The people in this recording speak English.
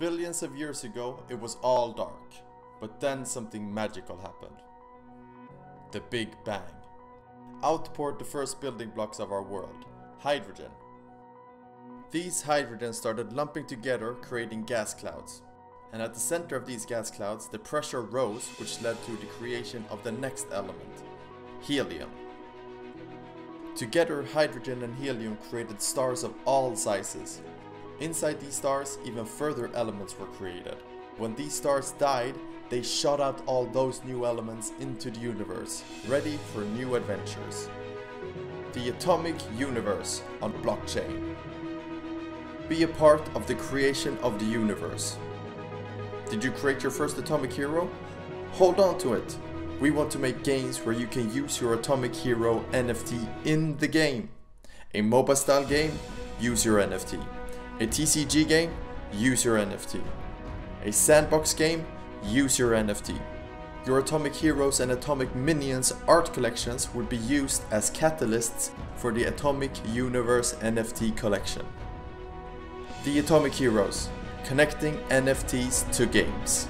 Billions of years ago, it was all dark. But then something magical happened. The Big Bang. Out poured the first building blocks of our world, hydrogen. These hydrogens started lumping together, creating gas clouds. And at the center of these gas clouds, the pressure rose, which led to the creation of the next element, helium. Together, hydrogen and helium created stars of all sizes. Inside these stars, even further elements were created. When these stars died, they shot out all those new elements into the universe, ready for new adventures. The Atomic Universe on blockchain. Be a part of the creation of the universe. Did you create your first atomic hero? Hold on to it. We want to make games where you can use your atomic hero NFT in the game. A MOBA style game? Use your NFT. A TCG game? Use your NFT. A sandbox game? Use your NFT. Your Atomic Heroes and Atomic Minions art collections would be used as catalysts for the Atomic Universe NFT collection. The Atomic Heroes, connecting NFTs to games.